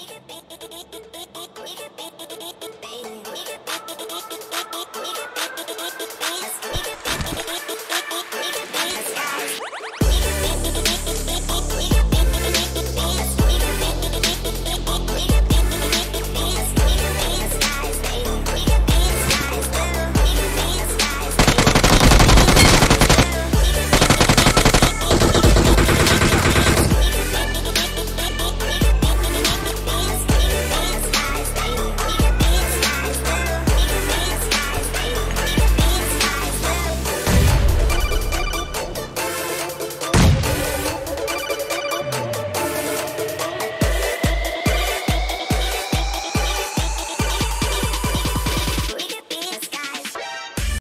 we could be